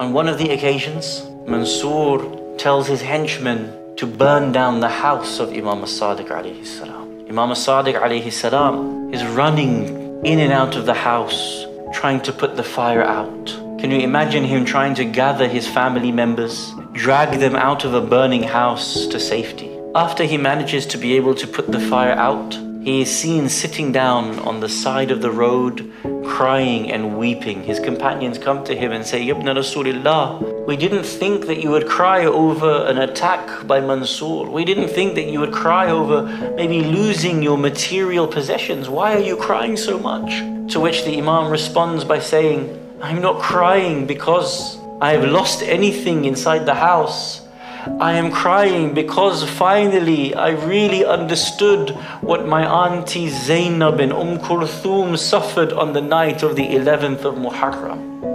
On one of the occasions, Mansur tells his henchmen to burn down the house of Imam as-Sadiq alayhi salam. Imam as-Sadiq alayhi salam is running in and out of the house, trying to put the fire out. Can you imagine him trying to gather his family members, drag them out of a burning house to safety? After he manages to be able to put the fire out, he is seen sitting down on the side of the road, crying and weeping. His companions come to him and say, Ibn Rasulullah, we didn't think that you would cry over an attack by Mansur. We didn't think that you would cry over maybe losing your material possessions. Why are you crying so much? To which the Imam responds by saying, I'm not crying because I have lost anything inside the house. I am crying because finally I really understood what my auntie Zainab and Umm Kulthum suffered on the night of the 11th of Muharram.